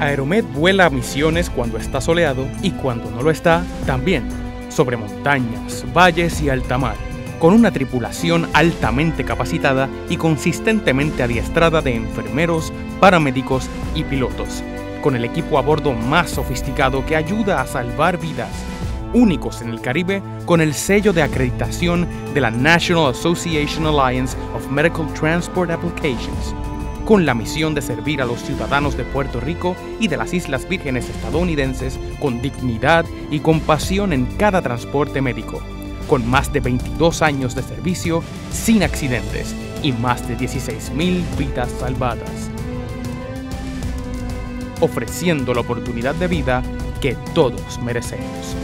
Aeromed vuela misiones cuando está soleado y cuando no lo está, también, sobre montañas, valles y alta mar, con una tripulación altamente capacitada y consistentemente adiestrada de enfermeros, paramédicos y pilotos, con el equipo a bordo más sofisticado que ayuda a salvar vidas, únicos en el Caribe con el sello de acreditación de la National Association Alliance of Medical Transport Applications con la misión de servir a los ciudadanos de Puerto Rico y de las Islas Vírgenes estadounidenses con dignidad y compasión en cada transporte médico, con más de 22 años de servicio sin accidentes y más de 16.000 vidas salvadas, ofreciendo la oportunidad de vida que todos merecemos.